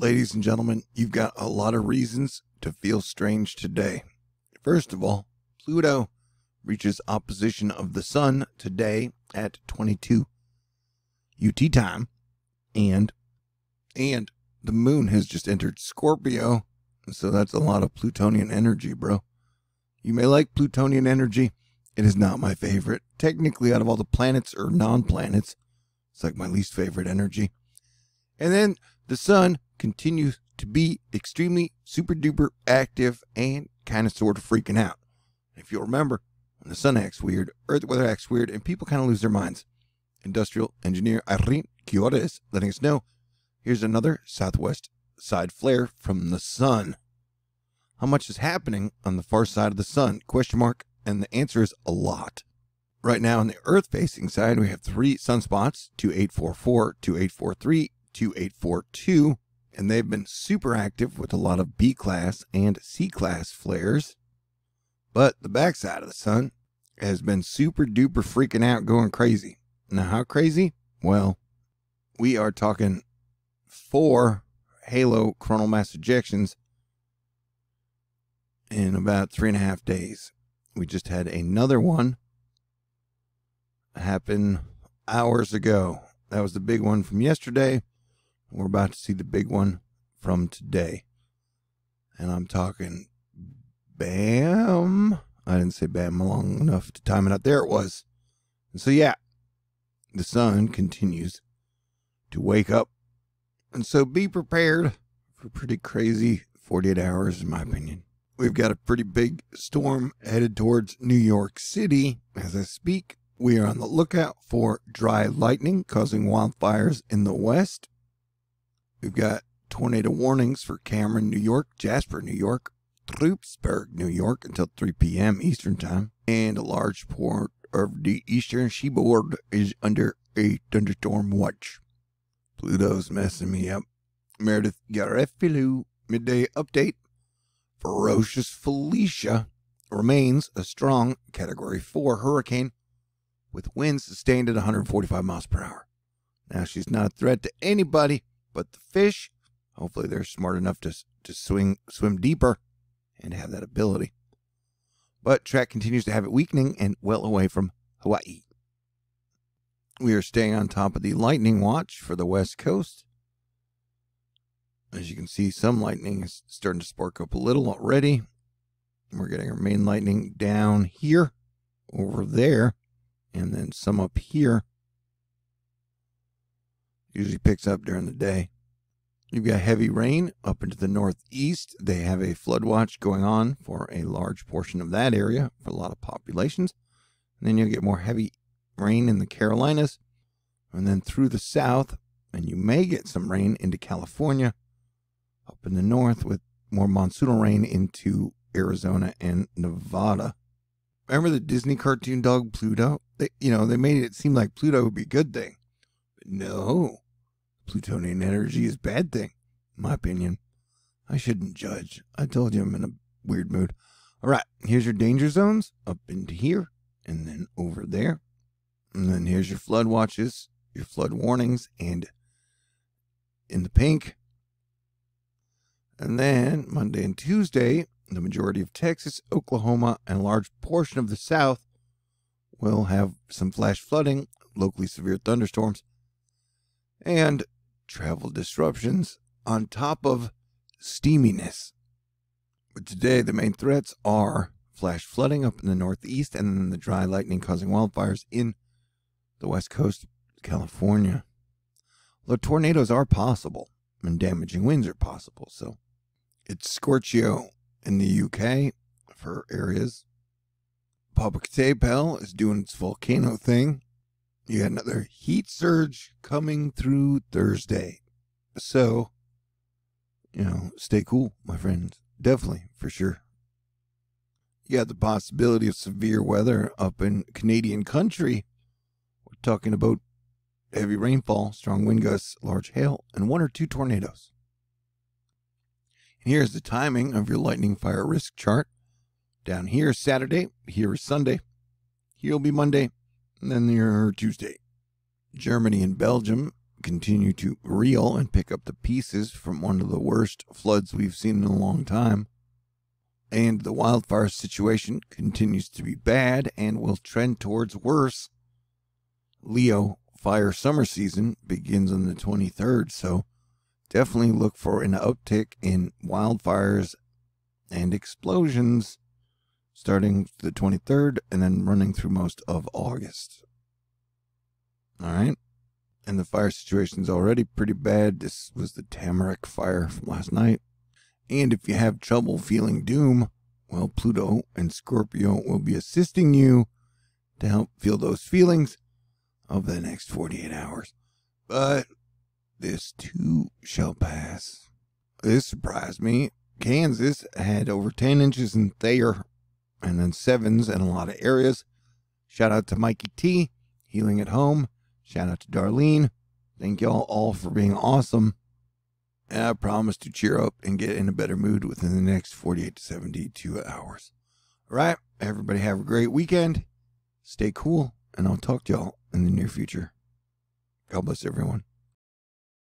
Ladies and gentlemen, you've got a lot of reasons to feel strange today. First of all, Pluto reaches opposition of the Sun today at 22 UT time, and and the Moon has just entered Scorpio, so that's a lot of Plutonian energy, bro. You may like Plutonian energy. It is not my favorite. Technically, out of all the planets or non-planets, it's like my least favorite energy. And then the Sun continues to be extremely super duper active and kind of sort of freaking out. If you'll remember, when the sun acts weird, earth weather acts weird, and people kind of lose their minds. Industrial engineer Irene Quiores letting us know here's another southwest side flare from the sun. How much is happening on the far side of the sun? Question mark. And the answer is a lot. Right now on the earth facing side, we have three sunspots 2844, 2843, 2842, and they've been super active with a lot of B class and C class flares. But the backside of the sun has been super duper freaking out, going crazy. Now, how crazy? Well, we are talking four halo coronal mass ejections in about three and a half days. We just had another one happen hours ago. That was the big one from yesterday. We're about to see the big one from today. And I'm talking bam. I didn't say bam long enough to time it out. There it was. And so, yeah, the sun continues to wake up. And so be prepared for pretty crazy 48 hours, in my opinion. We've got a pretty big storm headed towards New York City as I speak. We are on the lookout for dry lightning causing wildfires in the west. We've got tornado warnings for Cameron, New York, Jasper, New York, Troupsburg, New York until 3 p.m. Eastern Time, and a large part of the eastern seaboard is under a thunderstorm watch. Pluto's messing me up. Meredith Garofalo, midday update. Ferocious Felicia remains a strong Category 4 hurricane with winds sustained at 145 miles per hour. Now, she's not a threat to anybody but the fish. Hopefully, they're smart enough to, to swing, swim deeper and have that ability. But track continues to have it weakening and well away from Hawaii. We are staying on top of the lightning watch for the west coast. As you can see, some lightning is starting to spark up a little already. We're getting our main lightning down here, over there, and then some up here. Usually picks up during the day. You've got heavy rain up into the northeast. They have a flood watch going on for a large portion of that area for a lot of populations. And then you'll get more heavy rain in the Carolinas and then through the south. And you may get some rain into California up in the north with more monsoonal rain into Arizona and Nevada. Remember the Disney cartoon dog Pluto? They, you know, they made it seem like Pluto would be a good thing. No, Plutonian energy is a bad thing, in my opinion. I shouldn't judge. I told you I'm in a weird mood. All right, here's your danger zones up into here and then over there. And then here's your flood watches, your flood warnings, and in the pink, and then Monday and Tuesday, the majority of Texas, Oklahoma, and a large portion of the South will have some flash flooding, locally severe thunderstorms, and travel disruptions on top of steaminess. But today, the main threats are flash flooding up in the northeast and then the dry lightning causing wildfires in the west coast of California. Though tornadoes are possible and damaging winds are possible, so it's Scorchio in the UK for areas. Popocatépetl is doing its volcano thing. You got another heat surge coming through Thursday. So, you know, stay cool, my friends. Definitely, for sure. You got the possibility of severe weather up in Canadian country. We're talking about heavy rainfall, strong wind gusts, large hail, and one or two tornadoes. Here's the timing of your lightning fire risk chart. Down here Saturday, here is Sunday. Here'll be Monday, and then your Tuesday. Germany and Belgium continue to reel and pick up the pieces from one of the worst floods we've seen in a long time. And the wildfire situation continues to be bad and will trend towards worse. Leo fire summer season begins on the 23rd, so definitely look for an uptick in wildfires and explosions starting the 23rd and then running through most of August. All right. And the fire situation is already pretty bad. This was the Tamarack fire from last night. And if you have trouble feeling doom, well, Pluto and Scorpio will be assisting you to help feel those feelings over the next 48 hours. But this too shall pass. This surprised me. Kansas had over 10 inches in Thayer and then sevens in a lot of areas. Shout out to Mikey T, healing at home. Shout out to Darlene. Thank y'all all for being awesome. And I promise to cheer up and get in a better mood within the next 48 to 72 hours. All right. Everybody have a great weekend. Stay cool, and I'll talk to y'all in the near future. God bless everyone.